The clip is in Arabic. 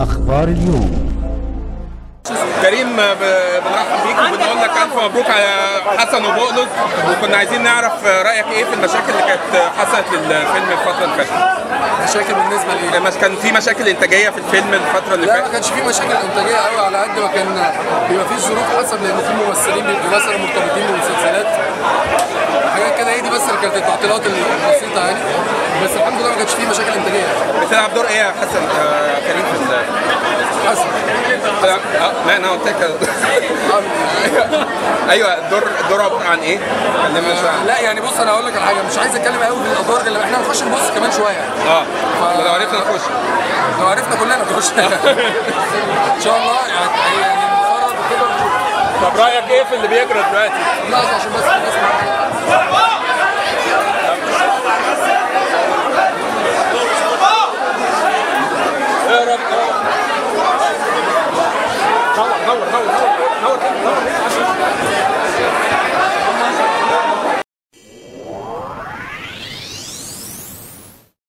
أخبار اليوم. كريم بنرحب بيك وبنقول لك ألف مبروك على حسن وبقلص وكنا عايزين نعرف رأيك إيه في المشاكل اللي كانت حصلت للفيلم الفترة اللي فاتت؟ مشاكل بالنسبة لي كان في مشاكل إنتاجية في الفيلم الفترة اللي لا ما فاتت؟ كانش في مشاكل إنتاجية قوي على قد ما كان بيبقى في ظروف حسب لأن في ممثلين بيبقوا مثلا مرتبطين بمسلسلات. حاجات كده هي دي بس اللي كانت التعطيلات البسيطة يعني. بس الحمد لله ما كانش في مشاكل إنتاجية. بتلعب دور إيه يا حسن آه، كريم في لا أنا قلت لك. أيوه الدور الدور عبارة عن إيه؟ لا يعني بص أنا هقول لك على حاجة. مش عايز أتكلم قوي في الأدوار اللي إحنا هنخش نبص كمان شوية. آه. لو عرفنا نخش. لو عرفنا كلنا نخش. إن شاء الله يعني طب رأيك إيه في اللي بيجرى دلوقتي؟ لحظه عشان بس الناس 倒れ倒れ